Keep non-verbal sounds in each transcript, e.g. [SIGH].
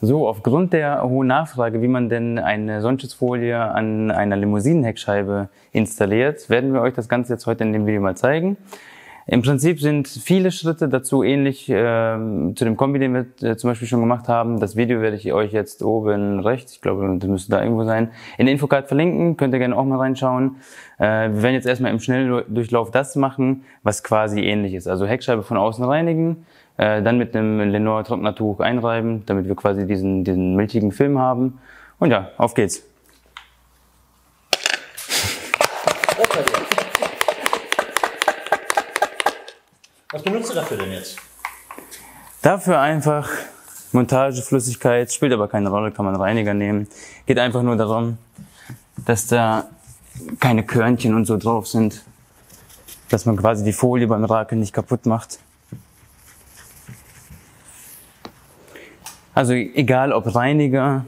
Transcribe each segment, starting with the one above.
So, aufgrund der hohen Nachfrage, wie man denn eine Sonnenschutzfolie an einer Limousinenheckscheibe installiert, werden wir euch das Ganze jetzt heute in dem Video mal zeigen. Im Prinzip sind viele Schritte dazu ähnlich äh, zu dem Kombi, den wir äh, zum Beispiel schon gemacht haben. Das Video werde ich euch jetzt oben rechts, ich glaube, das müsste da irgendwo sein, in der Infocard verlinken. Könnt ihr gerne auch mal reinschauen. Äh, wir werden jetzt erstmal im Schnelldurchlauf das machen, was quasi ähnlich ist. Also Heckscheibe von außen reinigen, äh, dann mit einem Lenore Trocknertuch einreiben, damit wir quasi diesen, diesen milchigen Film haben. Und ja, auf geht's. Was benutzt du dafür denn jetzt? Dafür einfach Montageflüssigkeit, spielt aber keine Rolle, kann man Reiniger nehmen. Geht einfach nur darum, dass da keine Körnchen und so drauf sind, dass man quasi die Folie beim Rakeln nicht kaputt macht. Also egal ob Reiniger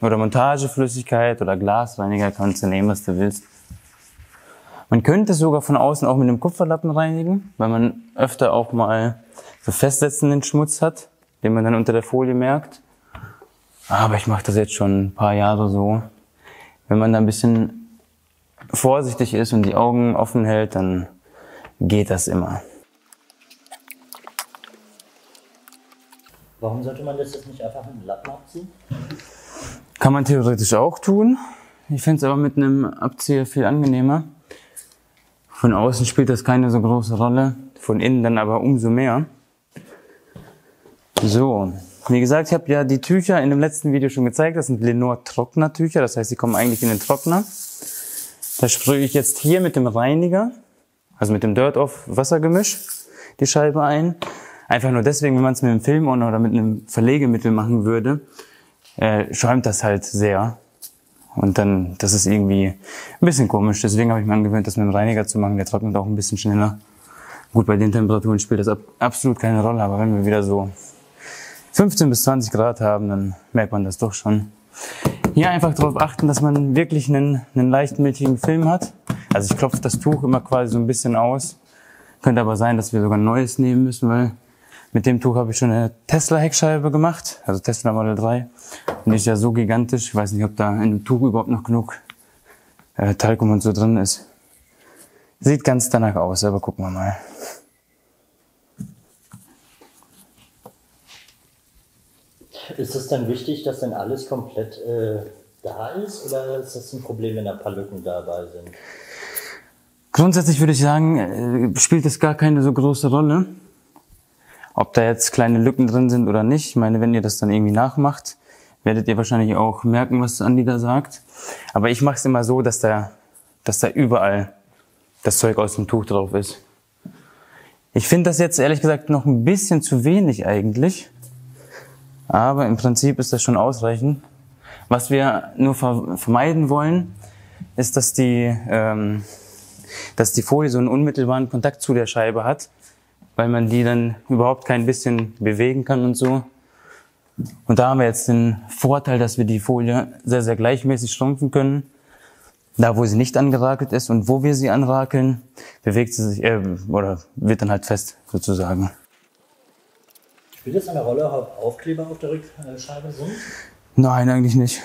oder Montageflüssigkeit oder Glasreiniger, kannst du nehmen, was du willst. Man könnte sogar von außen auch mit einem Kupferlappen reinigen, weil man öfter auch mal so festsetzenden Schmutz hat, den man dann unter der Folie merkt. Aber ich mache das jetzt schon ein paar Jahre so. Wenn man da ein bisschen vorsichtig ist und die Augen offen hält, dann geht das immer. Warum sollte man das jetzt nicht einfach mit einem Lappen abziehen? Kann man theoretisch auch tun. Ich finde es aber mit einem Abzieher viel angenehmer. Von außen spielt das keine so große Rolle, von innen dann aber umso mehr. So, wie gesagt, ich habe ja die Tücher in dem letzten Video schon gezeigt. Das sind Lenore Trocknertücher, das heißt, sie kommen eigentlich in den Trockner. Da sprühe ich jetzt hier mit dem Reiniger, also mit dem Dirt-Off Wassergemisch, die Scheibe ein. Einfach nur deswegen, wenn man es mit einem Film oder mit einem Verlegemittel machen würde, äh, schäumt das halt sehr. Und dann, das ist irgendwie ein bisschen komisch. Deswegen habe ich mir angewöhnt, das mit dem Reiniger zu machen. Der trocknet auch ein bisschen schneller. Gut, bei den Temperaturen spielt das absolut keine Rolle. Aber wenn wir wieder so 15 bis 20 Grad haben, dann merkt man das doch schon. Hier einfach darauf achten, dass man wirklich einen, einen leichten milchigen Film hat. Also ich klopfe das Tuch immer quasi so ein bisschen aus. Könnte aber sein, dass wir sogar ein neues nehmen müssen, weil mit dem Tuch habe ich schon eine Tesla-Heckscheibe gemacht, also Tesla Model 3. Und die ist ja so gigantisch, ich weiß nicht, ob da in dem Tuch überhaupt noch genug äh, Talkum und so drin ist. Sieht ganz danach aus, aber gucken wir mal. Ist es dann wichtig, dass dann alles komplett äh, da ist oder ist das ein Problem, wenn ein paar Lücken dabei sind? Grundsätzlich würde ich sagen, äh, spielt es gar keine so große Rolle. Ob da jetzt kleine Lücken drin sind oder nicht, ich meine, wenn ihr das dann irgendwie nachmacht, werdet ihr wahrscheinlich auch merken, was Andi da sagt. Aber ich mache es immer so, dass da, dass da überall das Zeug aus dem Tuch drauf ist. Ich finde das jetzt ehrlich gesagt noch ein bisschen zu wenig eigentlich. Aber im Prinzip ist das schon ausreichend. Was wir nur vermeiden wollen, ist, dass die, ähm, dass die Folie so einen unmittelbaren Kontakt zu der Scheibe hat weil man die dann überhaupt kein bisschen bewegen kann und so. Und da haben wir jetzt den Vorteil, dass wir die Folie sehr, sehr gleichmäßig schrumpfen können. Da, wo sie nicht angerakelt ist und wo wir sie anrakeln, bewegt sie sich, äh, oder wird dann halt fest, sozusagen. Spielt das eine Rolle, ob Aufkleber auf der Rückscheibe sind? Nein, eigentlich nicht.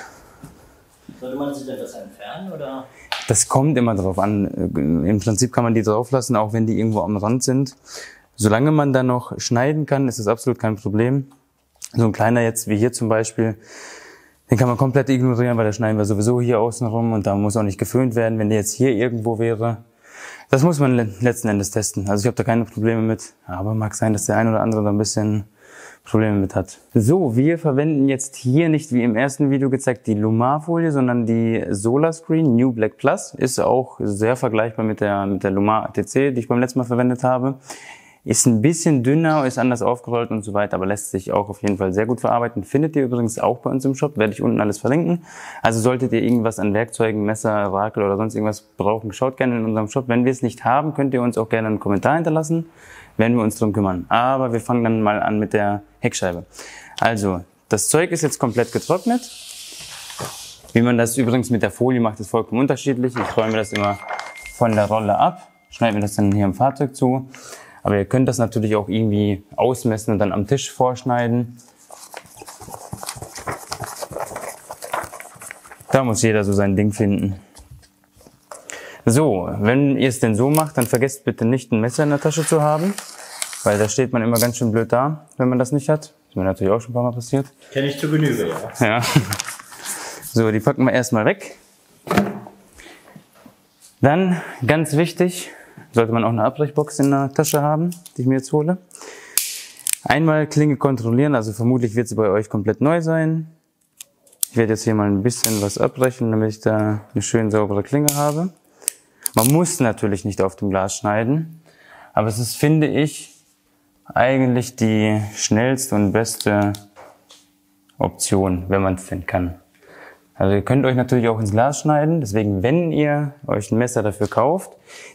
Sollte man sie besser entfernen, oder? Das kommt immer drauf an. Im Prinzip kann man die drauf lassen, auch wenn die irgendwo am Rand sind. Solange man da noch schneiden kann, ist das absolut kein Problem. So ein kleiner jetzt wie hier zum Beispiel, den kann man komplett ignorieren, weil da schneiden wir sowieso hier außen rum und da muss auch nicht geföhnt werden, wenn der jetzt hier irgendwo wäre. Das muss man letzten Endes testen. Also ich habe da keine Probleme mit, aber mag sein, dass der ein oder andere da ein bisschen Probleme mit hat. So, wir verwenden jetzt hier nicht wie im ersten Video gezeigt die Lumar-Folie, sondern die Solar Screen New Black Plus. Ist auch sehr vergleichbar mit der, mit der Lumar ATC, die ich beim letzten Mal verwendet habe. Ist ein bisschen dünner, ist anders aufgerollt und so weiter, aber lässt sich auch auf jeden Fall sehr gut verarbeiten. Findet ihr übrigens auch bei uns im Shop, werde ich unten alles verlinken. Also solltet ihr irgendwas an Werkzeugen, Messer, Rakel oder sonst irgendwas brauchen, schaut gerne in unserem Shop. Wenn wir es nicht haben, könnt ihr uns auch gerne einen Kommentar hinterlassen, werden wir uns drum kümmern. Aber wir fangen dann mal an mit der Heckscheibe. Also, das Zeug ist jetzt komplett getrocknet. Wie man das übrigens mit der Folie macht, ist vollkommen unterschiedlich. Ich räume das immer von der Rolle ab, schneide mir das dann hier im Fahrzeug zu. Aber ihr könnt das natürlich auch irgendwie ausmessen und dann am Tisch vorschneiden. Da muss jeder so sein Ding finden. So, wenn ihr es denn so macht, dann vergesst bitte nicht ein Messer in der Tasche zu haben, weil da steht man immer ganz schön blöd da, wenn man das nicht hat. Das ist mir natürlich auch schon ein paar Mal passiert. Kenne ich zu Genüge, ja. Ja. So, die packen wir erstmal weg. Dann, ganz wichtig, sollte man auch eine Abbrechbox in der Tasche haben, die ich mir jetzt hole. Einmal Klinge kontrollieren, also vermutlich wird sie bei euch komplett neu sein. Ich werde jetzt hier mal ein bisschen was abbrechen, damit ich da eine schön saubere Klinge habe. Man muss natürlich nicht auf dem Glas schneiden, aber es ist, finde ich, eigentlich die schnellste und beste Option, wenn man es denn kann. Also ihr könnt euch natürlich auch ins Glas schneiden. Deswegen, wenn ihr euch ein Messer dafür kauft,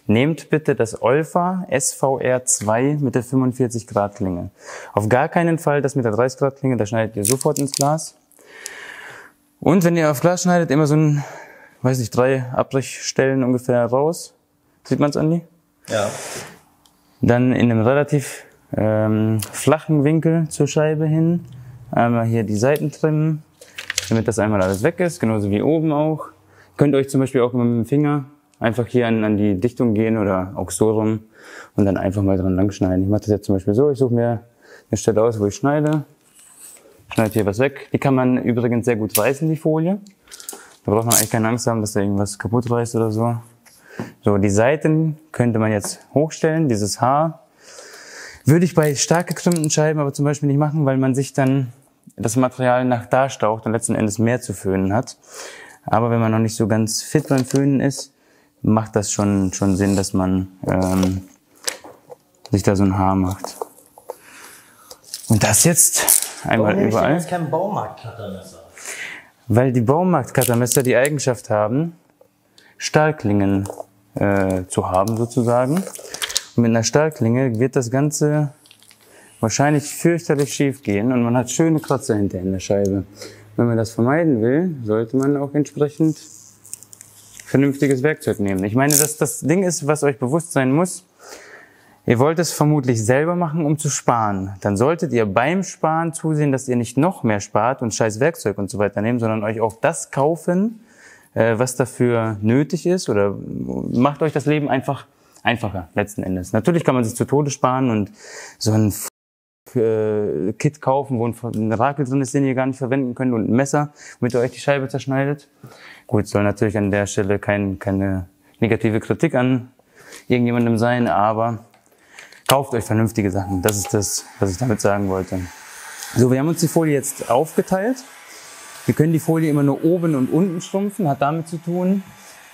nehmt bitte das Olfa SVR2 mit der 45 Grad Klinge. Auf gar keinen Fall das mit der 30 Grad Klinge, da schneidet ihr sofort ins Glas. Und wenn ihr auf Glas schneidet, immer so ein, weiß nicht, drei Abbrechstellen ungefähr raus. Sieht man's, Andi? Ja. Dann in einem relativ ähm, flachen Winkel zur Scheibe hin. Einmal hier die Seiten trimmen, damit das einmal alles weg ist, genauso wie oben auch. Könnt euch zum Beispiel auch mit dem Finger einfach hier an, an die Dichtung gehen oder auch so rum und dann einfach mal dran lang schneiden. Ich mache das jetzt zum Beispiel so, ich suche mir eine Stelle aus, wo ich schneide, schneide hier was weg. Die kann man übrigens sehr gut reißen, die Folie. Da braucht man eigentlich keine Angst haben, dass da irgendwas kaputt reißt oder so. So, die Seiten könnte man jetzt hochstellen, dieses Haar. Würde ich bei stark gekrümmten Scheiben aber zum Beispiel nicht machen, weil man sich dann das Material nach da staucht und letzten Endes mehr zu föhnen hat. Aber wenn man noch nicht so ganz fit beim Föhnen ist, macht das schon, schon Sinn, dass man ähm, sich da so ein Haar macht. Und das jetzt einmal Warum überall. ist kein Baumarkt-Cuttermesser? Weil die Baumarkt-Cuttermesser die Eigenschaft haben, Stahlklingen äh, zu haben sozusagen. Und mit einer Stahlklinge wird das Ganze wahrscheinlich fürchterlich schief gehen und man hat schöne Kratzer hinter in der Scheibe. Wenn man das vermeiden will, sollte man auch entsprechend vernünftiges Werkzeug nehmen. Ich meine, dass das Ding ist, was euch bewusst sein muss. Ihr wollt es vermutlich selber machen, um zu sparen. Dann solltet ihr beim Sparen zusehen, dass ihr nicht noch mehr spart und scheiß Werkzeug und so weiter nehmt, sondern euch auch das kaufen, äh, was dafür nötig ist oder macht euch das Leben einfach einfacher letzten Endes. Natürlich kann man sich zu Tode sparen und so ein äh, Kit kaufen, wo ein Rakel drin ist, den ihr gar nicht verwenden könnt und ein Messer, ihr euch die Scheibe zerschneidet. Gut, soll natürlich an der Stelle kein, keine negative Kritik an irgendjemandem sein, aber kauft euch vernünftige Sachen. Das ist das, was ich damit sagen wollte. So, wir haben uns die Folie jetzt aufgeteilt. Wir können die Folie immer nur oben und unten schrumpfen, hat damit zu tun,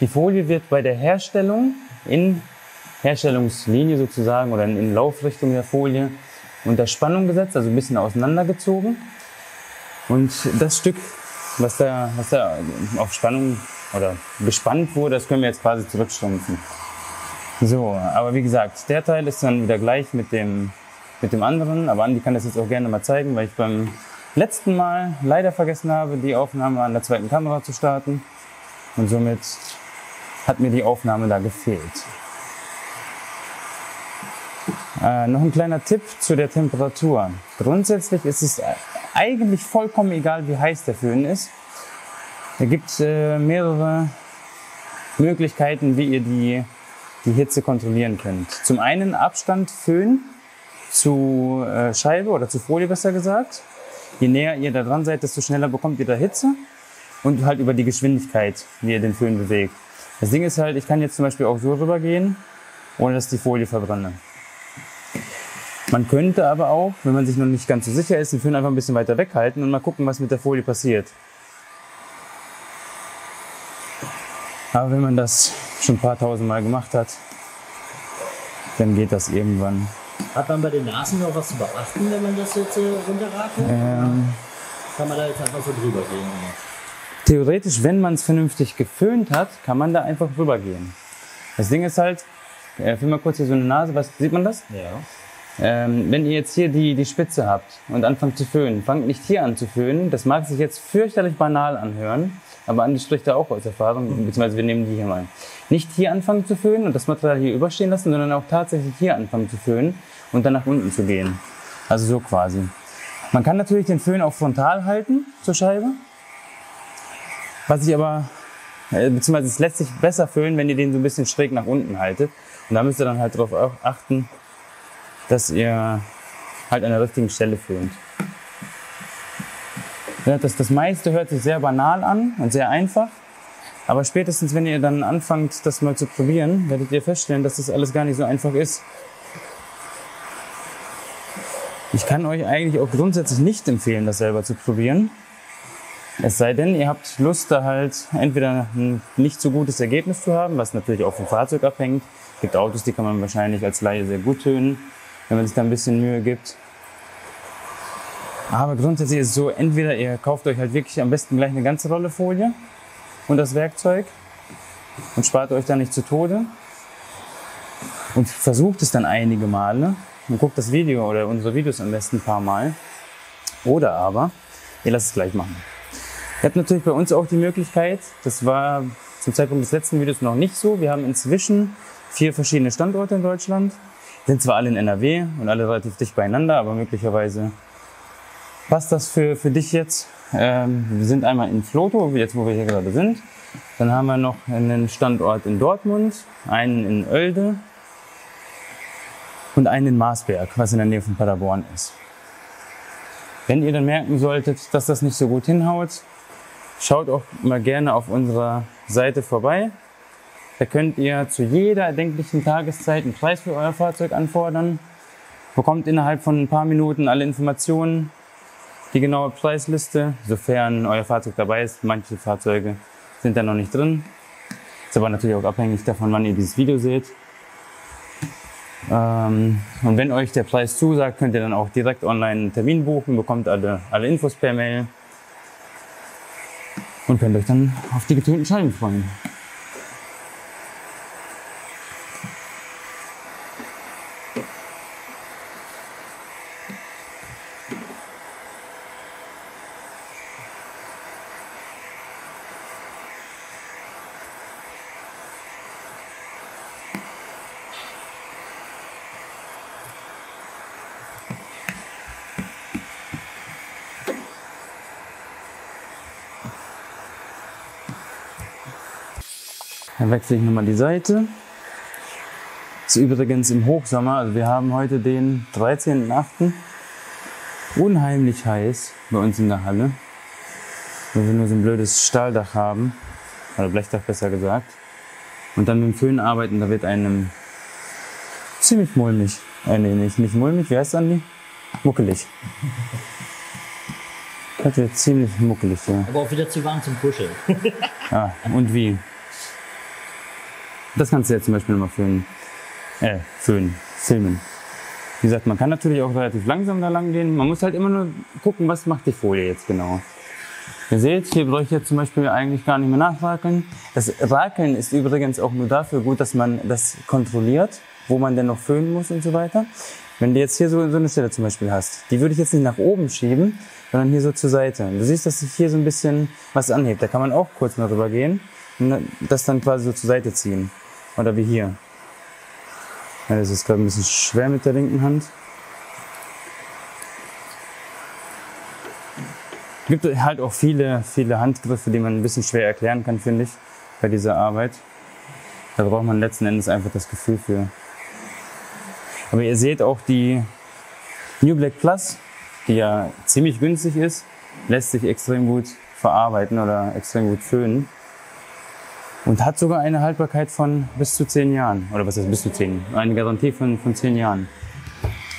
die Folie wird bei der Herstellung in Herstellungslinie sozusagen oder in Laufrichtung der Folie unter Spannung gesetzt, also ein bisschen auseinandergezogen. Und das Stück, was da, was da auf Spannung oder bespannt wurde, das können wir jetzt quasi zurückschrumpfen. So, aber wie gesagt, der Teil ist dann wieder gleich mit dem, mit dem anderen. Aber Andi kann das jetzt auch gerne mal zeigen, weil ich beim letzten Mal leider vergessen habe, die Aufnahme an der zweiten Kamera zu starten. Und somit hat mir die Aufnahme da gefehlt. Äh, noch ein kleiner Tipp zu der Temperatur. Grundsätzlich ist es eigentlich vollkommen egal, wie heiß der Föhn ist. Da gibt äh, mehrere Möglichkeiten, wie ihr die, die Hitze kontrollieren könnt. Zum einen Abstand Föhn zu äh, Scheibe oder zu Folie besser gesagt. Je näher ihr da dran seid, desto schneller bekommt ihr da Hitze. Und halt über die Geschwindigkeit, wie ihr den Föhn bewegt. Das Ding ist halt, ich kann jetzt zum Beispiel auch so rübergehen, ohne dass die Folie verbrenne. Man könnte aber auch, wenn man sich noch nicht ganz so sicher ist, den Föhn einfach ein bisschen weiter weghalten und mal gucken, was mit der Folie passiert. Aber wenn man das schon ein paar tausend Mal gemacht hat, dann geht das irgendwann. Hat man bei den Nasen noch was zu beachten, wenn man das jetzt äh, runterrakelt? Ähm, Kann man da jetzt einfach so drüber gehen? theoretisch, wenn man es vernünftig geföhnt hat, kann man da einfach rübergehen. Das Ding ist halt, äh, fühl mal kurz hier so eine Nase, was, sieht man das? Ja. Ähm, wenn ihr jetzt hier die, die Spitze habt und anfangt zu föhnen, fangt nicht hier an zu föhnen. Das mag sich jetzt fürchterlich banal anhören, aber Andi spricht da auch aus Erfahrung, beziehungsweise wir nehmen die hier mal. Nicht hier anfangen zu föhnen und das Material hier überstehen lassen, sondern auch tatsächlich hier anfangen zu föhnen und dann nach unten zu gehen. Also so quasi. Man kann natürlich den Föhn auch frontal halten zur Scheibe. Was ich aber, äh, beziehungsweise es lässt sich besser füllen, wenn ihr den so ein bisschen schräg nach unten haltet. Und da müsst ihr dann halt darauf achten, dass ihr halt an der richtigen Stelle. Ja, das, das meiste hört sich sehr banal an und sehr einfach. Aber spätestens, wenn ihr dann anfangt, das mal zu probieren, werdet ihr feststellen, dass das alles gar nicht so einfach ist. Ich kann euch eigentlich auch grundsätzlich nicht empfehlen, das selber zu probieren. Es sei denn, ihr habt Lust, da halt entweder ein nicht so gutes Ergebnis zu haben, was natürlich auch vom Fahrzeug abhängt. Es gibt Autos, die kann man wahrscheinlich als Laie sehr gut tönen, wenn man sich da ein bisschen Mühe gibt. Aber grundsätzlich ist es so, entweder ihr kauft euch halt wirklich am besten gleich eine ganze Rolle Folie und das Werkzeug und spart euch da nicht zu Tode und versucht es dann einige Male und guckt das Video oder unsere Videos am besten ein paar Mal. Oder aber, ihr lasst es gleich machen. Ihr habt natürlich bei uns auch die Möglichkeit, das war zum Zeitpunkt des letzten Videos noch nicht so. Wir haben inzwischen vier verschiedene Standorte in Deutschland. Sind zwar alle in NRW und alle relativ dicht beieinander, aber möglicherweise passt das für, für dich jetzt. Ähm, wir sind einmal in Floto, jetzt wo wir hier gerade sind. Dann haben wir noch einen Standort in Dortmund, einen in Oelde und einen in Marsberg, was in der Nähe von Paderborn ist. Wenn ihr dann merken solltet, dass das nicht so gut hinhaut, schaut auch mal gerne auf unserer Seite vorbei. Da könnt ihr zu jeder erdenklichen Tageszeit einen Preis für euer Fahrzeug anfordern, bekommt innerhalb von ein paar Minuten alle Informationen, die genaue Preisliste, sofern euer Fahrzeug dabei ist. Manche Fahrzeuge sind da noch nicht drin. Ist aber natürlich auch abhängig davon, wann ihr dieses Video seht. Ähm, und wenn euch der Preis zusagt, könnt ihr dann auch direkt online einen Termin buchen, bekommt alle, alle Infos per Mail und könnt euch dann auf die getönten Scheiben freuen. Dann wechsle ich nochmal die Seite. Das ist übrigens im Hochsommer, also wir haben heute den 13.8. Unheimlich heiß bei uns in der Halle. Weil wir nur so ein blödes Stahldach haben. Oder Blechdach besser gesagt. Und dann mit dem Föhn arbeiten, da wird einem ziemlich mulmig. Äh, nee, nicht, nicht mulmig, wie heißt das, Andi? Muckelig. Das wird ziemlich muckelig, ja. Aber auch wieder zu warm zum Kuscheln. Ja, und wie? Das kannst du jetzt zum Beispiel nochmal föhnen. Äh, föhnen, filmen. Wie gesagt, man kann natürlich auch relativ langsam da lang gehen. Man muss halt immer nur gucken, was macht die Folie jetzt genau. Ihr seht, hier brauche ich jetzt zum Beispiel eigentlich gar nicht mehr nachrakeln. Das Rakeln ist übrigens auch nur dafür gut, dass man das kontrolliert, wo man denn noch föhnen muss und so weiter. Wenn du jetzt hier so, so eine Stelle zum Beispiel hast, die würde ich jetzt nicht nach oben schieben, sondern hier so zur Seite. Du siehst, dass sich hier so ein bisschen was anhebt. Da kann man auch kurz mal drüber gehen und das dann quasi so zur Seite ziehen. Oder wie hier. Ja, das ist gerade ein bisschen schwer mit der linken Hand. Gibt halt auch viele, viele Handgriffe, die man ein bisschen schwer erklären kann, finde ich, bei dieser Arbeit. Da braucht man letzten Endes einfach das Gefühl für. Aber ihr seht auch die New Black Plus, die ja ziemlich günstig ist, lässt sich extrem gut verarbeiten oder extrem gut föhnen. Und hat sogar eine Haltbarkeit von bis zu zehn Jahren. Oder was heißt bis zu zehn? Eine Garantie von, von zehn Jahren.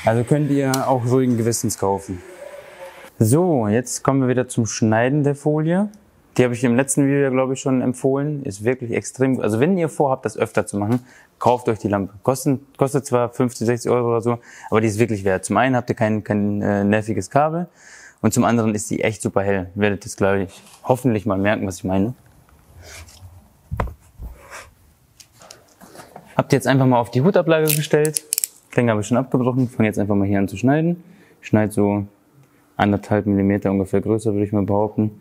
Also könnt ihr auch ruhigen Gewissens kaufen. So, jetzt kommen wir wieder zum Schneiden der Folie. Die habe ich im letzten Video, glaube ich, schon empfohlen. Ist wirklich extrem gut. Also wenn ihr vorhabt, das öfter zu machen, kauft euch die Lampe. Kostet, kostet zwar 50, 60 Euro oder so, aber die ist wirklich wert. Zum einen habt ihr kein, kein äh, nerviges Kabel und zum anderen ist die echt super hell. Werdet jetzt, glaube ich, hoffentlich mal merken, was ich meine. Habt jetzt einfach mal auf die Hutablage gestellt. Klinge habe ich schon abgebrochen. Fange jetzt einfach mal hier an zu schneiden. Ich schneide so anderthalb Millimeter ungefähr größer, würde ich mal behaupten.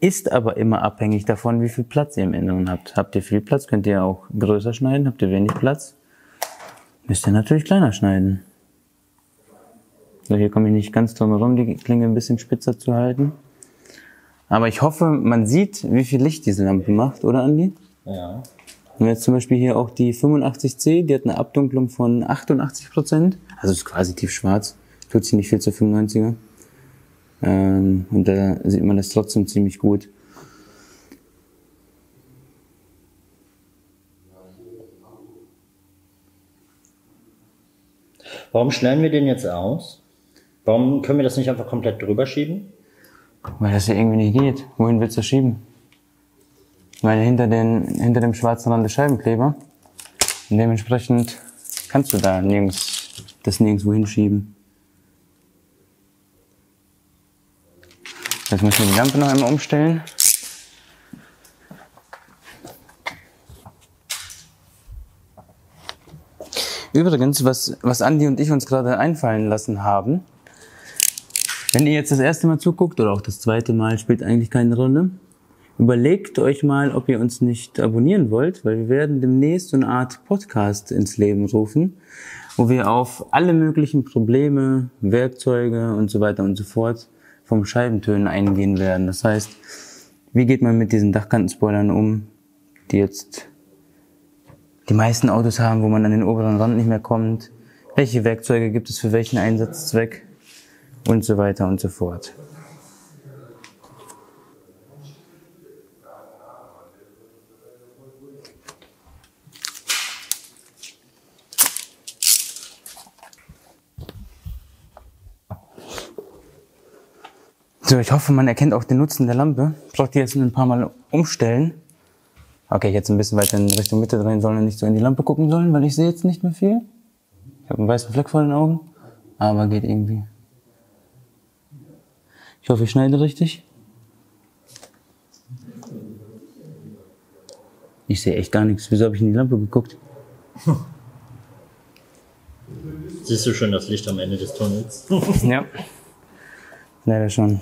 Ist aber immer abhängig davon, wie viel Platz ihr im Inneren habt. Habt ihr viel Platz, könnt ihr auch größer schneiden. Habt ihr wenig Platz, müsst ihr natürlich kleiner schneiden. So, hier komme ich nicht ganz drum herum, die Klinge ein bisschen spitzer zu halten. Aber ich hoffe, man sieht, wie viel Licht diese Lampe macht, oder Andi? Ja. Und jetzt zum Beispiel hier auch die 85C, die hat eine Abdunklung von 88 Prozent. Also ist quasi tiefschwarz. Tut sich nicht viel zur 95er. Ähm, und da sieht man das trotzdem ziemlich gut. Warum stellen wir den jetzt aus? Warum können wir das nicht einfach komplett drüber schieben? Weil das ja irgendwie nicht geht. Wohin willst du schieben? Meine, hinter, den, hinter dem schwarzen Rand des Scheibenkleber. Und dementsprechend kannst du da nirgends, das nirgendwo hinschieben. Jetzt müssen wir die Lampe noch einmal umstellen. Übrigens, was, was Andi und ich uns gerade einfallen lassen haben, wenn ihr jetzt das erste Mal zuguckt oder auch das zweite Mal, spielt eigentlich keine Rolle. Überlegt euch mal, ob ihr uns nicht abonnieren wollt, weil wir werden demnächst so eine Art Podcast ins Leben rufen, wo wir auf alle möglichen Probleme, Werkzeuge und so weiter und so fort vom Scheibentönen eingehen werden. Das heißt, wie geht man mit diesen Dachkantenspoilern um, die jetzt die meisten Autos haben, wo man an den oberen Rand nicht mehr kommt? Welche Werkzeuge gibt es für welchen Einsatzzweck? Und so weiter und so fort. So, ich hoffe, man erkennt auch den Nutzen der Lampe. Ich brauche die jetzt ein paar Mal umstellen. Okay, jetzt ein bisschen weiter in Richtung Mitte drehen sollen und nicht so in die Lampe gucken sollen, weil ich sehe jetzt nicht mehr viel. Ich habe einen weißen Fleck vor den Augen, aber geht irgendwie. Ich hoffe, ich schneide richtig. Ich sehe echt gar nichts. Wieso habe ich in die Lampe geguckt? Siehst du schon das Licht am Ende des Tunnels? [LAUGHS] ja. Leider schon.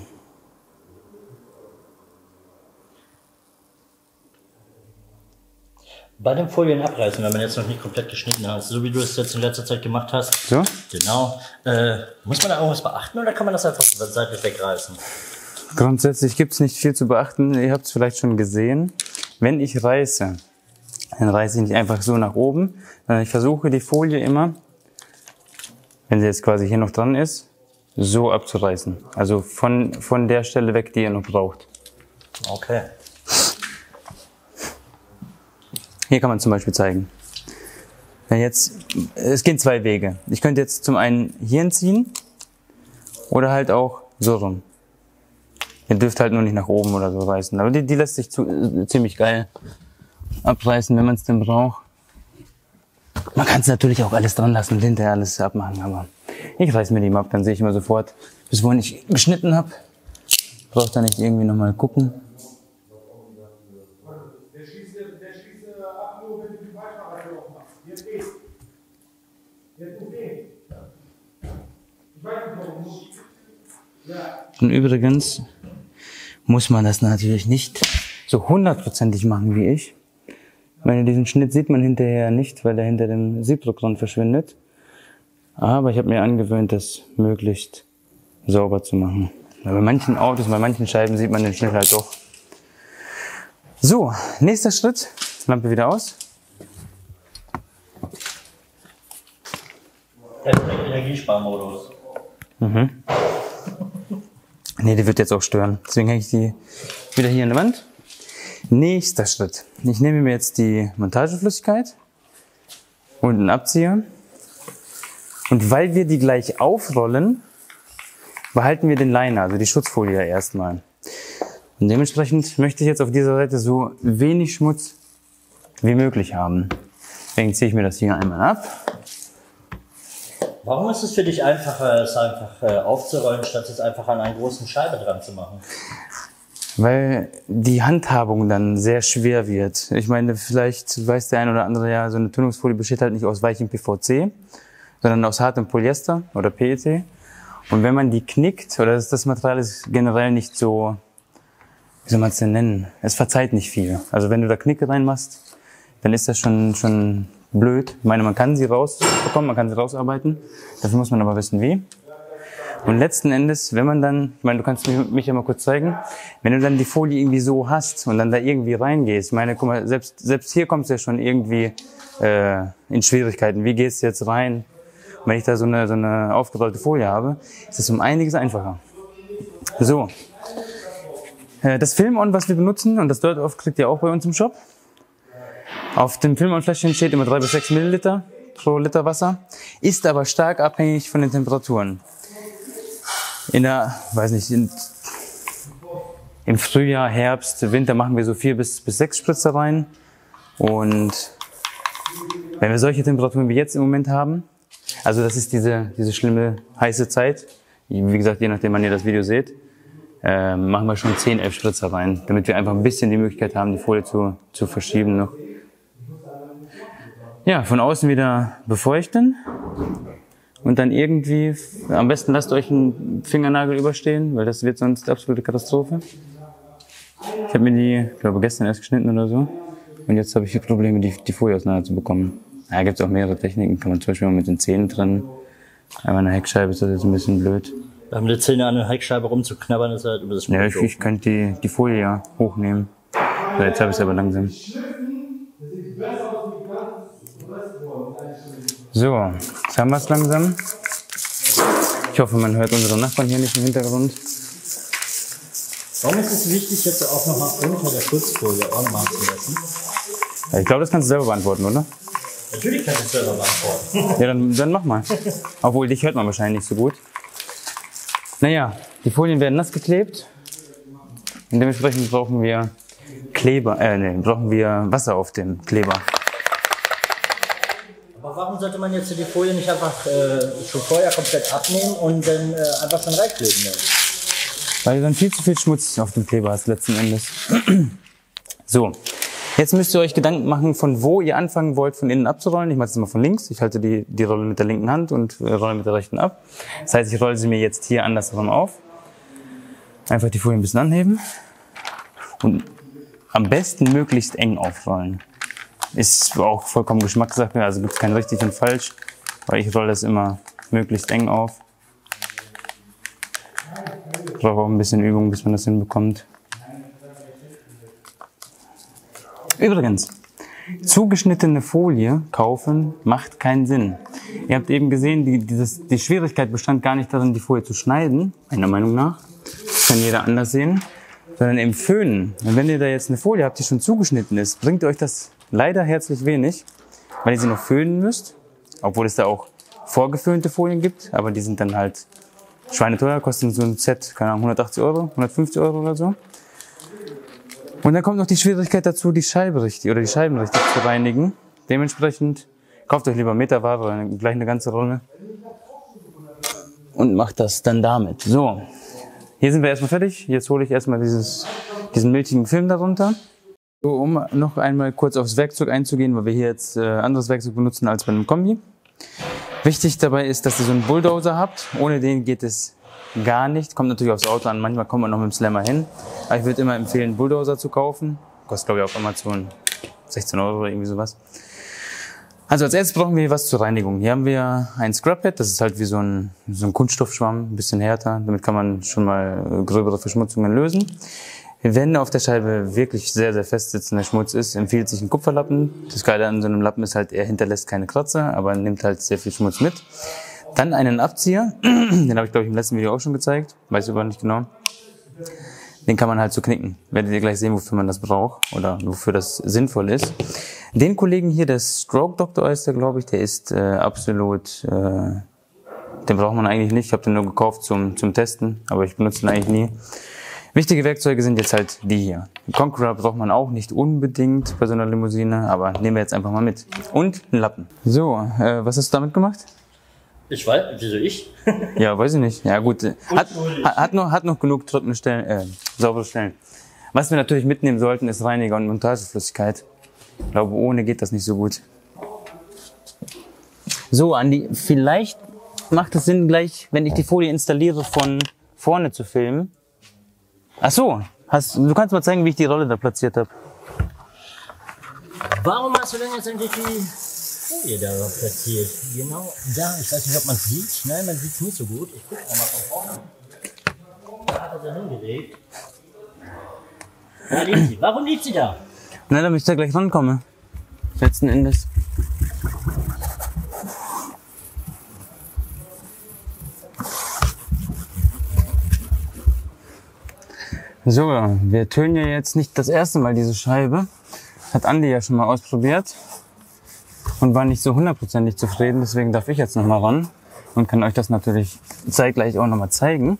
Bei den Folien abreißen, wenn man jetzt noch nicht komplett geschnitten hat, so wie du es jetzt in letzter Zeit gemacht hast. So? Genau. Äh, muss man da irgendwas beachten oder kann man das einfach seitlich wegreißen? Grundsätzlich gibt's nicht viel zu beachten. Ihr habt es vielleicht schon gesehen. Wenn ich reiße, dann reiße ich nicht einfach so nach oben, sondern ich versuche die Folie immer, wenn sie jetzt quasi hier noch dran ist, so abzureißen. Also von, von der Stelle weg, die ihr noch braucht. Okay. Hier kann man zum Beispiel zeigen. Wenn jetzt, es gehen zwei Wege. Ich könnte jetzt zum einen hier ziehen oder halt auch so rum. Ihr dürft halt nur nicht nach oben oder so reißen. Aber die, die lässt sich zu, äh, ziemlich geil abreißen, wenn man es denn braucht. Man kann es natürlich auch alles dran lassen und hinterher alles abmachen, aber ich reiß mir die mal ab, dann sehe ich immer sofort, bis wohin ich geschnitten habe. Braucht da nicht irgendwie nochmal gucken. Der schießt, der schießt ab, nur wenn du die Beifahrertür aufmachst. Jetzt geht's. Jetzt okay. Ich weiß nicht warum. Und übrigens muss man das natürlich nicht so hundertprozentig machen wie ich. Meine, diesen Schnitt sieht man hinterher nicht, weil er hinter dem Siebdruckrand verschwindet. Aber ich habe mir angewöhnt, das möglichst sauber zu machen. bei manchen Autos, bei manchen Scheiben sieht man den Schnitt halt doch. So, nächster Schritt. Lampe wieder aus. Energiesparmodus. Mhm. Nee, die wird jetzt auch stören. Deswegen hänge ich die wieder hier an der Wand. Nächster Schritt. Ich nehme mir jetzt die Montageflüssigkeit und einen Abzieher. Und weil wir die gleich aufrollen, behalten wir den Liner, also die Schutzfolie erstmal. Und dementsprechend möchte ich jetzt auf dieser Seite so wenig Schmutz wie möglich haben. Deswegen ziehe ich mir das hier einmal ab. Warum ist es für dich einfacher, es einfach äh, aufzurollen, statt es einfach an einer großen Scheibe dran zu machen? Weil die Handhabung dann sehr schwer wird. Ich meine, vielleicht weiß der ein oder andere ja, so eine Tönungsfolie besteht halt nicht aus weichem PVC, sondern aus hartem Polyester oder PET. Und wenn man die knickt, oder das, das Material ist generell nicht so, wie soll man es denn nennen? Es verzeiht nicht viel. Also wenn du da Knicke reinmachst, dann ist das schon, schon blöd. Ich meine, man kann sie rausbekommen, man kann sie rausarbeiten. Dafür muss man aber wissen, wie. Und letzten Endes, wenn man dann, ich meine, du kannst mich, ja mal kurz zeigen, wenn du dann die Folie irgendwie so hast und dann da irgendwie reingehst, ich meine, guck mal, selbst, selbst hier kommst du ja schon irgendwie äh, in Schwierigkeiten. Wie gehst du jetzt rein? Und wenn ich da so eine, so eine aufgerollte Folie habe, ist es um einiges einfacher. So. Äh, das Film-On, was wir benutzen, und das Dirt Off kriegt ihr auch bei uns im Shop. Auf dem Film-On-Fläschchen steht immer drei bis sechs Milliliter pro Liter Wasser, ist aber stark abhängig von den Temperaturen. In der, weiß nicht, in, im Frühjahr, Herbst, Winter machen wir so vier bis, bis sechs Spritzer rein. Und wenn wir solche Temperaturen wie jetzt im Moment haben, also das ist diese, diese schlimme heiße Zeit, wie gesagt, je nachdem, wann ihr das Video seht, äh, machen wir schon 10, 11 Spritzer rein, damit wir einfach ein bisschen die Möglichkeit haben, die Folie zu, zu verschieben noch. Ja, von außen wieder befeuchten und dann irgendwie, am besten lasst euch einen Fingernagel überstehen, weil das wird sonst absolute Katastrophe. Ich habe mir die, glaube gestern erst geschnitten oder so. Und jetzt habe ich hier Probleme, die, die Folie auseinander zu bekommen. Da gibt es auch mehrere Techniken, kann man zum Beispiel mal mit den Zähnen trennen. Aber eine Heckscheibe ist das jetzt ein bisschen blöd. Da haben die Zähne an der Heckscheibe rumzuknabbern, ist halt ein bisschen Ja, ich, ich könnte die, die Folie ja hochnehmen. So, jetzt habe ich es aber langsam. So, jetzt haben wir es langsam. Ich hoffe, man hört unsere Nachbarn hier nicht im Hintergrund. Warum ist es wichtig, jetzt auch nochmal unter der Schutzfolie ordentlich zu lassen? Ja, ich glaube, das kannst du selber beantworten, oder? Natürlich kann ich es selber beantworten. Ja, dann, dann mach mal. Obwohl, dich hört man wahrscheinlich nicht so gut. Naja, die Folien werden nass geklebt. Und dementsprechend brauchen wir Kleber, äh, nee, brauchen wir Wasser auf dem Kleber. Warum sollte man jetzt die Folie nicht einfach äh, schon vorher komplett abnehmen und dann äh, einfach schon reinkleben? Ne? Weil du dann viel zu viel Schmutz auf dem Kleber hast letzten Endes. [CLEARS THROAT] so, jetzt müsst ihr euch Gedanken machen, von wo ihr anfangen wollt, von innen abzurollen. Ich mache das mal von links. Ich halte die, die Rolle mit der linken Hand und äh, rolle mit der rechten ab. Das heißt, ich rolle sie mir jetzt hier andersherum auf. Einfach die Folie ein bisschen anheben. Und am besten möglichst eng aufrollen. Ist auch vollkommen Geschmackssache, also gibt es kein richtig und falsch. Aber ich rolle das immer möglichst eng auf. Braucht auch ein bisschen Übung, bis man das hinbekommt. Übrigens, zugeschnittene Folie kaufen macht keinen Sinn. Ihr habt eben gesehen, die, dieses, die Schwierigkeit bestand gar nicht darin, die Folie zu schneiden, meiner Meinung nach. Das kann jeder anders sehen. Sondern im Föhnen. Und wenn ihr da jetzt eine Folie habt, die schon zugeschnitten ist, bringt euch das leider herzlich wenig, weil ihr sie noch föhnen müsst. Obwohl es da auch vorgeföhnte Folien gibt, aber die sind dann halt schweineteuer, kosten so ein Set, keine Ahnung, 180 Euro, 150 Euro oder so. Und dann kommt noch die Schwierigkeit dazu, die Scheibe richtig oder die Scheiben richtig zu reinigen. Dementsprechend kauft euch lieber Meterware oder gleich eine ganze Rolle und macht das dann damit. So, hier sind wir erstmal fertig. Jetzt hole ich erstmal dieses, diesen milchigen Film darunter. So, um noch einmal kurz aufs Werkzeug einzugehen, weil wir hier jetzt äh, anderes Werkzeug benutzen als bei einem Kombi. Wichtig dabei ist, dass ihr so einen Bulldozer habt. Ohne den geht es gar nicht. Kommt natürlich aufs Auto an. Manchmal kommt man noch mit dem Slammer hin. Aber ich würde immer empfehlen, einen Bulldozer zu kaufen. Kostet, glaube ich, auf Amazon 16 Euro oder irgendwie sowas. Also als erstes brauchen wir was zur Reinigung. Hier haben wir ein Scrubhead. Das ist halt wie so ein, so ein Kunststoffschwamm, ein bisschen härter. Damit kann man schon mal gröbere Verschmutzungen lösen. Wenn auf der Scheibe wirklich sehr, sehr fest sitzender Schmutz ist, empfiehlt sich ein Kupferlappen. Das Geile an so einem Lappen ist halt, er hinterlässt keine Kratzer, aber nimmt halt sehr viel Schmutz mit. Dann einen Abzieher, [CLEARS THROAT] den habe ich glaube ich im letzten Video auch schon gezeigt, weiß ich aber nicht genau. Den kann man halt so knicken. Werdet ihr gleich sehen, wofür man das braucht oder wofür das sinnvoll ist. Den Kollegen hier, der Stroke Doctor ist der, glaube ich, der ist äh, absolut, äh, den braucht man eigentlich nicht. Ich habe den nur gekauft zum, zum Testen, aber ich benutze den eigentlich nie. Wichtige Werkzeuge sind jetzt halt die hier. Conqueror braucht man auch nicht unbedingt bei so einer Limousine, aber nehmen wir jetzt einfach mal mit. Und einen Lappen. So, äh, was hast du damit gemacht? Ich weiß, wieso ich? Ja, weiß ich nicht. Ja gut, hat, hat, hat, noch, hat noch genug trockene Stellen, äh, saubere Stellen. Was wir natürlich mitnehmen sollten, ist Reiniger und Montageflüssigkeit. Ich glaube, ohne geht das nicht so gut. So, Andi, vielleicht macht es Sinn, gleich, wenn ich die Folie installiere, von vorne zu filmen. Ach so, hast, du kannst mal zeigen, wie ich die Rolle da platziert habe. Warum hast du denn jetzt eigentlich die Folie da platziert. Genau da. Ich weiß nicht, ob man es sieht. Nein, man sieht es nicht so gut. Ich gucke mal von vorne. Da hat er hingelegt. Da liegt sie. Warum liegt sie da? Na, damit ich da gleich rankomme. Letzten Endes. So, wir tönen ja jetzt nicht das erste Mal diese Scheibe. Hat Andi ja schon mal ausprobiert und war nicht so hundertprozentig zufrieden. Deswegen darf ich jetzt noch mal ran und kann euch das natürlich zeitgleich auch noch mal zeigen.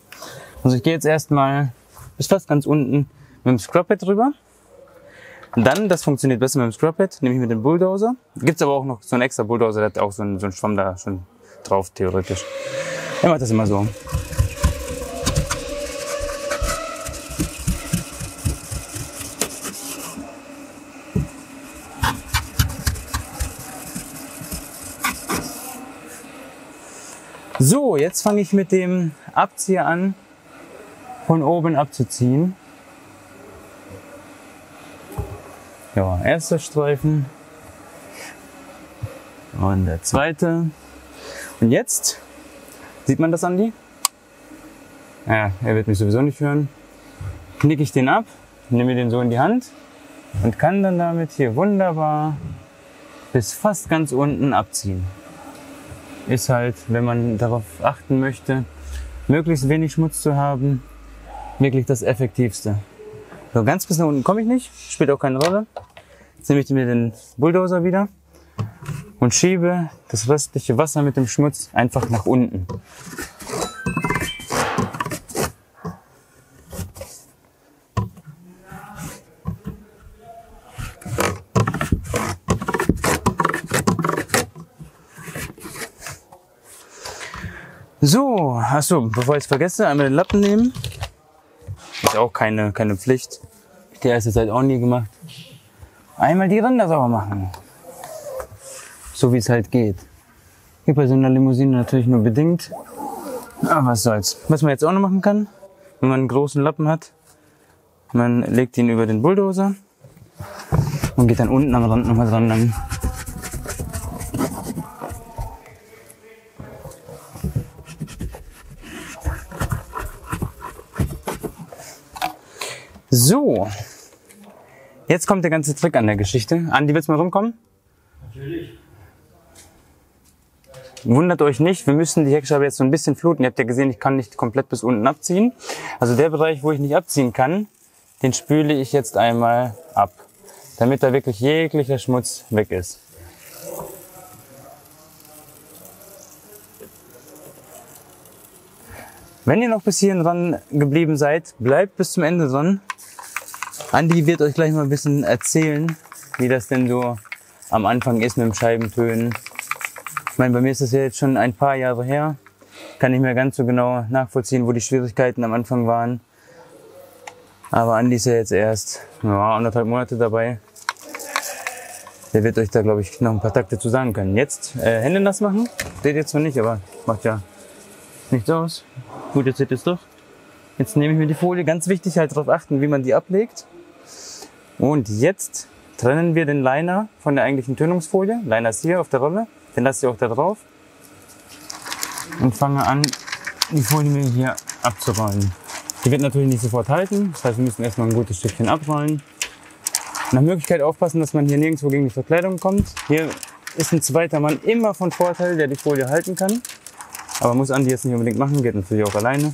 Also ich gehe jetzt erstmal bis fast ganz unten mit dem Scrubhead drüber. Und dann, das funktioniert besser mit dem Scrubhead, nämlich mit dem Bulldozer. Gibt's aber auch noch so einen extra Bulldozer, der hat auch so einen, so einen Schwamm da schon drauf, theoretisch. Er macht das immer so. Jetzt fange ich mit dem Abzieher an, von oben abzuziehen. Ja, erster Streifen. Und der zweite. Und jetzt, sieht man das, Andi? Ja, er wird mich sowieso nicht hören. Knicke ich den ab, nehme den so in die Hand und kann dann damit hier wunderbar bis fast ganz unten abziehen ist halt, wenn man darauf achten möchte, möglichst wenig Schmutz zu haben, wirklich das Effektivste. So ganz bis nach unten komme ich nicht, spielt auch keine Rolle. Jetzt nehme ich mir den Bulldozer wieder und schiebe das restliche Wasser mit dem Schmutz einfach nach unten. So, achso, bevor ich es vergesse, einmal den Lappen nehmen. Ist auch keine, keine Pflicht. Der ist jetzt halt auch nie gemacht. Einmal die Ränder sauber machen. So wie es halt geht. Geht bei so einer Limousine natürlich nur bedingt. Aber was soll's. Was man jetzt auch noch machen kann, wenn man einen großen Lappen hat, man legt ihn über den Bulldozer und geht dann unten am Rand nochmal dran. Dann So, jetzt kommt der ganze Trick an der Geschichte. Andi, willst du mal rumkommen? Natürlich. Wundert euch nicht, wir müssen die Heckscheibe jetzt so ein bisschen fluten. Ihr habt ja gesehen, ich kann nicht komplett bis unten abziehen. Also der Bereich, wo ich nicht abziehen kann, den spüle ich jetzt einmal ab, damit da wirklich jeglicher Schmutz weg ist. Wenn ihr noch bis hierhin dran geblieben seid, bleibt bis zum Ende dran. Andi wird euch gleich mal ein bisschen erzählen, wie das denn so am Anfang ist mit dem Scheibentönen. Ich meine, bei mir ist das ja jetzt schon ein paar Jahre her. Kann nicht mehr ganz so genau nachvollziehen, wo die Schwierigkeiten am Anfang waren. Aber Andi ist ja jetzt erst ja, anderthalb Monate dabei. Der wird euch da, glaube ich, noch ein paar Takte zu sagen können. Jetzt äh, Hände nass machen. Seht ihr zwar nicht, aber macht ja nichts aus. Gut, jetzt seht ihr es doch. Jetzt nehme ich mir die Folie. Ganz wichtig, halt darauf achten, wie man die ablegt. Und jetzt trennen wir den Liner von der eigentlichen Tönungsfolie. Liner ist hier auf der Rolle, den lasse ich auch da drauf. Und fange an, die Folie hier abzurollen. Die wird natürlich nicht sofort halten, das heißt, wir müssen erstmal ein gutes Stückchen abrollen. Nach Möglichkeit aufpassen, dass man hier nirgendwo gegen die Verkleidung kommt. Hier ist ein zweiter Mann immer von Vorteil, der die Folie halten kann. Aber muss Andi jetzt nicht unbedingt machen, geht natürlich auch alleine.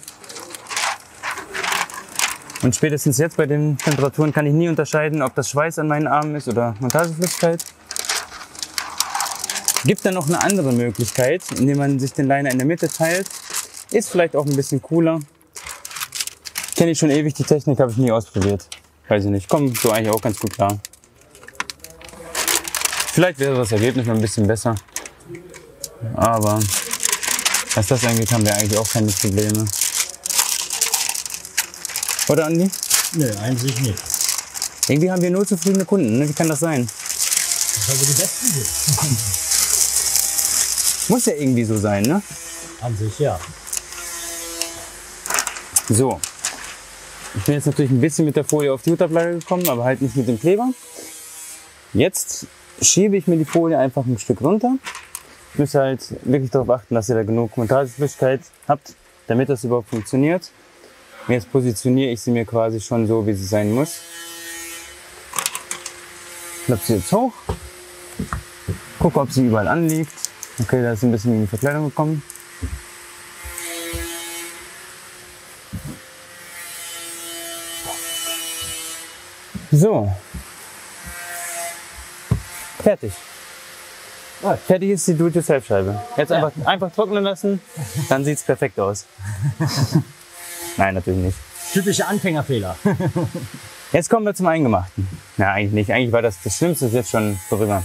Und spätestens jetzt bei den Temperaturen kann ich nie unterscheiden, ob das Schweiß an meinen Armen ist oder Montageflüssigkeit. Gibt dann noch eine andere Möglichkeit, indem man sich den Liner in der Mitte teilt. Ist vielleicht auch ein bisschen cooler. Kenne ich schon ewig, die Technik habe ich nie ausprobiert. Weiß ich nicht, kommt so eigentlich auch ganz gut klar. Vielleicht wäre das Ergebnis noch ein bisschen besser. Aber was das angeht, haben wir eigentlich auch keine Probleme. Oder Andi? Nö, eigentlich nicht. Irgendwie haben wir nur zufriedene Kunden. Ne? Wie kann das sein? Weil wir die Besten sind. [LAUGHS] Muss ja irgendwie so sein, ne? An sich ja. So. Ich bin jetzt natürlich ein bisschen mit der Folie auf die Hutablage gekommen, aber halt nicht mit dem Kleber. Jetzt schiebe ich mir die Folie einfach ein Stück runter. Ich muss halt wirklich darauf achten, dass ihr da genug Montageflüssigkeit habt, damit das überhaupt funktioniert. Jetzt positioniere ich sie mir quasi schon so, wie sie sein muss. Klappe sie jetzt hoch. Gucke, ob sie überall anliegt. Okay, da ist ein bisschen in die Verkleidung gekommen. So. Fertig. Ah, fertig ist die Do-it-yourself-Scheibe. Jetzt einfach, einfach trocknen lassen, dann sieht's perfekt aus. [LAUGHS] Nein, natürlich nicht. Typische Anfängerfehler. [LAUGHS] Jetzt kommen wir zum Eingemachten. Na, eigentlich nicht. Eigentlich war das das Schlimmste ist jetzt schon vorüber.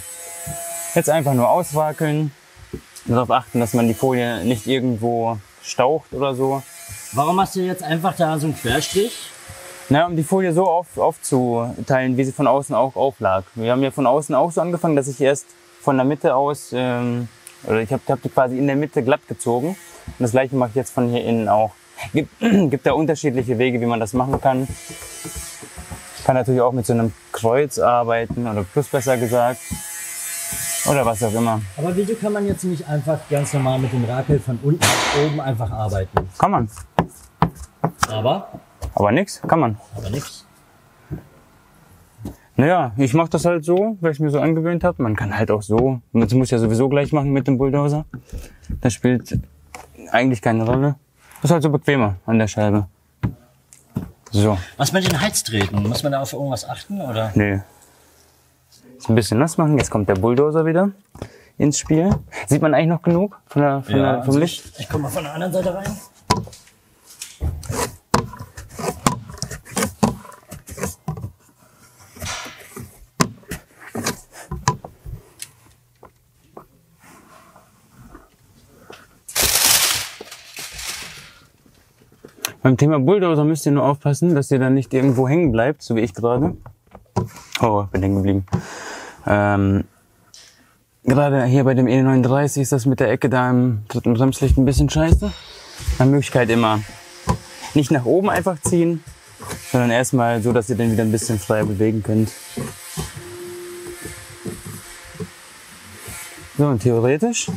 Jetzt einfach nur auswackeln. Darauf achten, dass man die Folie nicht irgendwo staucht oder so. Warum hast du jetzt einfach da so einen Querstrich? Na, um die Folie so auf, aufzuteilen, wie sie von außen auch auflag. Wir haben ja von außen auch so angefangen, dass ich erst von der Mitte aus, ähm, oder ich habe hab die quasi in der Mitte glatt gezogen. Und das gleiche mache ich jetzt von hier innen auch. Gibt, [CLEARS THROAT] gibt da unterschiedliche Wege, wie man das machen kann. Ich kann natürlich auch mit so einem Kreuz arbeiten oder plus besser gesagt. Oder was auch immer. Aber wieso kann man jetzt nicht einfach ganz normal mit dem Rakel von unten nach oben einfach arbeiten? Kann man. Aber, Aber nix, kann man. aber nix. Naja, ich mache das halt so, weil ich mir so angewöhnt habe. Man kann halt auch so. Man muss ja sowieso gleich machen mit dem Bulldozer. Das spielt eigentlich keine Rolle. Das ist halt so bequemer an der Scheibe. So, Was mit den Heizdrähten? Muss man da auf irgendwas achten oder? nee. Jetzt ein bisschen nass machen. Jetzt kommt der Bulldozer wieder ins Spiel. Sieht man eigentlich noch genug von der, von der, vom also Licht? Ich, ich komme mal von der anderen Seite rein. Beim Thema Bulldozer müsst ihr nur aufpassen, dass ihr da nicht irgendwo hängen bleibt, so wie ich gerade. Oh, bin hängen geblieben. Ähm, gerade hier bei dem E39 ist das mit der Ecke da im dritten Bremslicht ein bisschen scheiße. Nach Möglichkeit immer nicht nach oben einfach ziehen, sondern erstmal so, dass ihr den wieder ein bisschen freier bewegen könnt. So, und theoretisch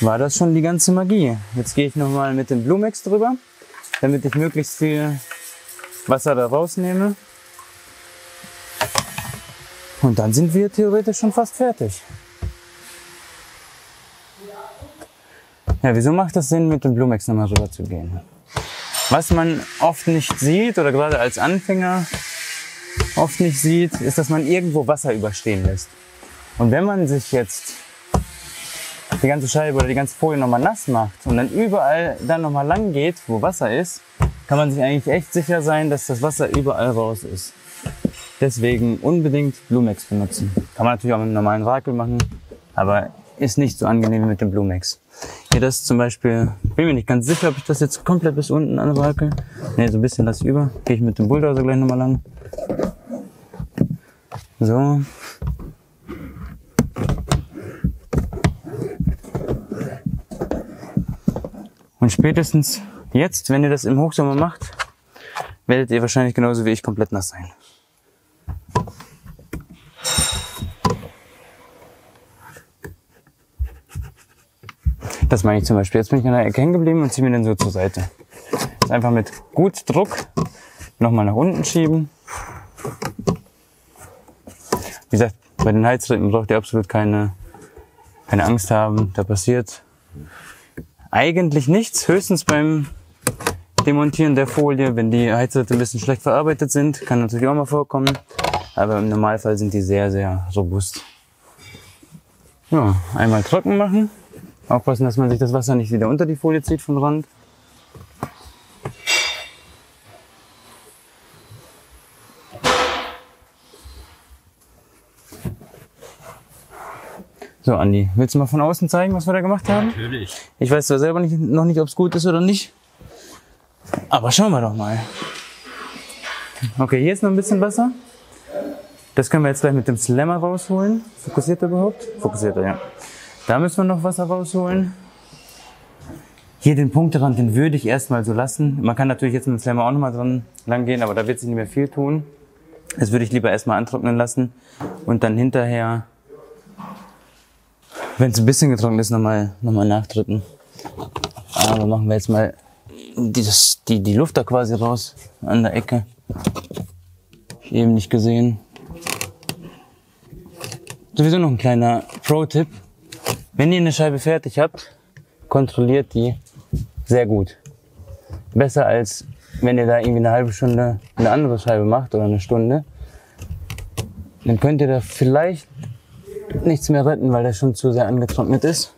war das schon die ganze Magie. Jetzt gehe ich nochmal mit dem Blumex drüber, damit ich möglichst viel Wasser da rausnehme. Und dann sind wir theoretisch schon fast fertig. Ja, wieso macht das Sinn, mit dem Blumex nochmal rüber zu gehen? Was man oft nicht sieht, oder gerade als Anfänger oft nicht sieht, ist, dass man irgendwo Wasser überstehen lässt. Und wenn man sich jetzt die ganze Scheibe oder die ganze Folie nochmal nass macht und dann überall dann nochmal lang geht, wo Wasser ist, kann man sich eigentlich echt sicher sein, dass das Wasser überall raus ist. Deswegen unbedingt Blumex benutzen. Kann man natürlich auch mit einem normalen Rakel machen, aber ist nicht so angenehm wie mit dem Blumex. Hier das zum Beispiel, bin mir nicht ganz sicher, ob ich das jetzt komplett bis unten anrakel. Ne, so ein bisschen lasse ich über. Gehe ich mit dem Bulldozer gleich nochmal lang. So. Und spätestens jetzt, wenn ihr das im Hochsommer macht, werdet ihr wahrscheinlich genauso wie ich komplett nass sein. Das meine ich zum Beispiel. Jetzt bin ich an der Ecke hängen geblieben und ziehe mir den so zur Seite. Jetzt einfach mit gut Druck nochmal nach unten schieben. Wie gesagt, bei den Heizrippen braucht ihr absolut keine, keine Angst haben. Da passiert eigentlich nichts. Höchstens beim Demontieren der Folie, wenn die Heizritte ein bisschen schlecht verarbeitet sind. Kann natürlich auch mal vorkommen. Aber im Normalfall sind die sehr, sehr robust. Ja, einmal trocken machen. Aufpassen, dass man sich das Wasser nicht wieder unter die Folie zieht vom Rand. So, Andi, willst du mal von außen zeigen, was wir da gemacht haben? Natürlich. Ich weiß zwar selber nicht, noch nicht, ob es gut ist oder nicht. Aber schauen wir doch mal. Okay, hier ist noch ein bisschen Wasser. Das können wir jetzt gleich mit dem Slammer rausholen. Fokussiert er überhaupt? Fokussiert er, ja. Da müssen wir noch Wasser rausholen. Hier den Punkterand, den würde ich erstmal so lassen. Man kann natürlich jetzt mit dem Slammer auch nochmal dran lang gehen, aber da wird sich nicht mehr viel tun. Das würde ich lieber erstmal antrocknen lassen und dann hinterher Wenn es ein bisschen getrocknet ist, nochmal noch mal nachdrücken. Aber machen wir jetzt mal die, das, die, die Luft da quasi raus an der Ecke. Eben nicht gesehen. Sowieso noch ein kleiner Pro-Tipp. Wenn ihr eine Scheibe fertig habt, kontrolliert die sehr gut. Besser als wenn ihr da irgendwie eine halbe Stunde eine andere Scheibe macht oder eine Stunde. Dann könnt ihr da vielleicht nichts mehr retten, weil der schon zu sehr angetrocknet ist.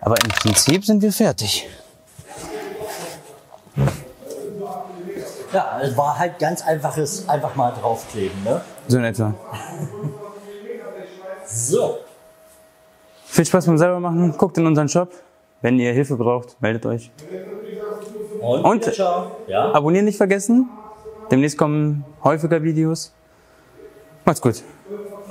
Aber im Prinzip sind wir fertig. Ja, es war halt ganz einfaches, einfach mal draufkleben, ne? So in etwa. So. Viel Spaß beim selber machen. Guckt in unseren Shop. Wenn ihr Hilfe braucht, meldet euch. Und, Und-. Ja. Abonnieren nicht vergessen. Demnächst kommen häufiger Videos. Macht's gut.